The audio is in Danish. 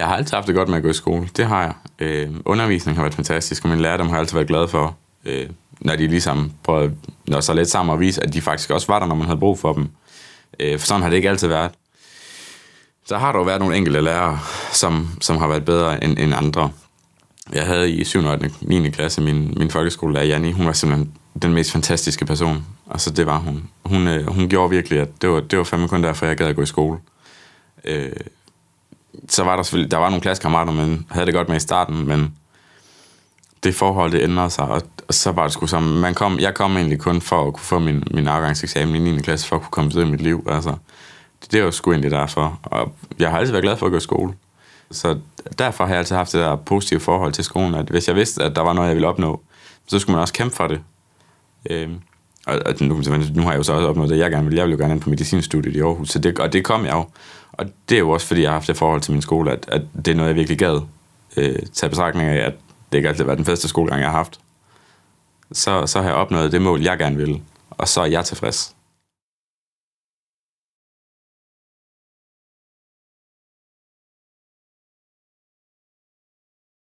Jeg har altid haft det godt med at gå i skole. Det har jeg. Øh, undervisningen har været fantastisk, og min lærer har jeg altid været glad for. Øh, når de ligesom prøvede at nå så lidt sammen og vise, at de faktisk også var der, når man havde brug for dem. Øh, for sådan har det ikke altid været. Så har der jo været nogle enkelte lærere, som, som har været bedre end, end andre. Jeg havde i 7. og 9. klasse min, min folkeskolelærer, Janni, hun var simpelthen den mest fantastiske person. Altså det var hun. Hun, øh, hun gjorde virkelig, at det var, det var fandme kun derfor, jeg gad at gå i skole. Øh, så var der selvfølgelig, der var nogle klassekammerater, men havde det godt med i starten, men det forhold, det ændrede sig, og, og så var det sgu som, man kom, jeg kom egentlig kun for at kunne få min, min afgangseksamen i 9. klasse, for at kunne komme videre i mit liv, altså. Det, det var sgu egentlig derfor, og jeg har altid været glad for at gå i skole. Så derfor har jeg altid haft det der positive forhold til skolen, at hvis jeg vidste, at der var noget, jeg ville opnå, så skulle man også kæmpe for det. Øhm, og, og nu, nu har jeg jo så også opnået det, jeg gerne vil. Jeg vil jo gerne ind på medicinstudiet i Aarhus, så det, og det kom jeg jo. Og det er jo også, fordi jeg har haft det forhold til min skole, at, at det er noget, jeg virkelig gad øh, tage betragtning af, at det ikke altid har været den første skolegang, jeg har haft. Så, så har jeg opnået det mål, jeg gerne vil, og så er jeg tilfreds.